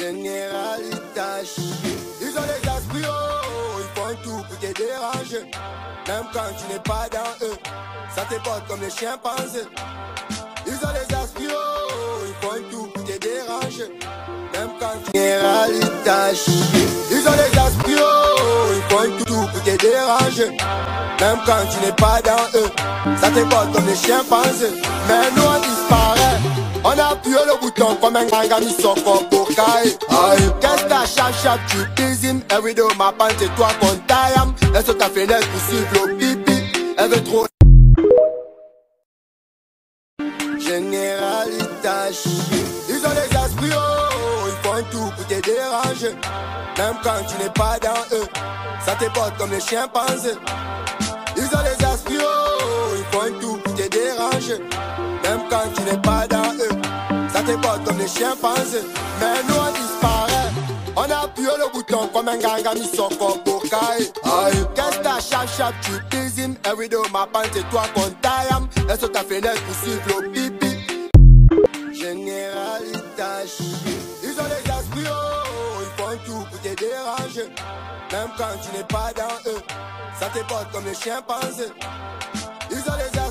Généralitage. Ils ont les esprits, ils font tout pour te déranger. Même quand tu n'es pas dans eux, ça te porte comme les chimpanzés. Ils ont les esprits, ils font tout pour te déranger. Même quand tu. Ils ont les esprits, ils font tout pour te déranger. Même quand tu n'es pas dans eux, ça te porte comme les chimpanzés. Mais nous on disparaît. Le bouton comme un ganga mis son pour cailler. Aïe, qu'est-ce que chap chap tu cuisines? Every day ma c'est toi qu'on taille. Elle saute ta fenêtre pour suivre le pipi. Elle veut trop. Généralitage. Ils ont les esprits, oh, ils font tout pour te déranger. Même quand tu n'es pas dans eux, ça te porte comme les chimpanzés. Ils ont les esprits, oh, ils font tout pour te déranger. Même quand tu n'es pas dans eux, te porte comme les chimpanzés. Mais nous on disparaît. On appuie le bouton comme un ganga mis son corps pour. Aïe, qu'est-ce que t'as chap chap tu cuisines? Every day ma pante c'est toi qu'on taille. Elle saute ta fenêtre pour suivre le pipi. Généralitage. Ils ont les esprits, oh, ils font tout pour te déranger. Même quand tu n'es pas dans eux, ça te porte comme les chimpanzés. Ils ont les esprits,